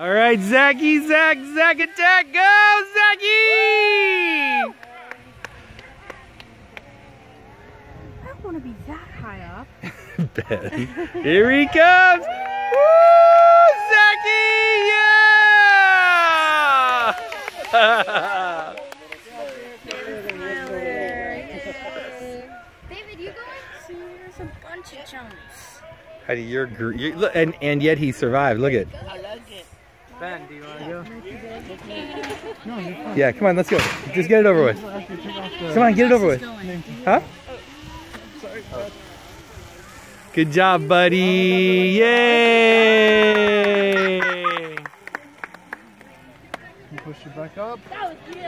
All right, Zachy, Zach, Zach attack, go, Zachy! I don't want to be that high up. Ben. Here he comes! Woo! Zachy! Yeah! David, you going? See, there's a bunch of chunks. Heidi, you're, you look, and and yet he survived. Look at. Ben, do you want to go? Yeah, come on, let's go. Just get it over with. Come on, get it over with. Huh? Good job, buddy. Yay! Push it back up. That was you.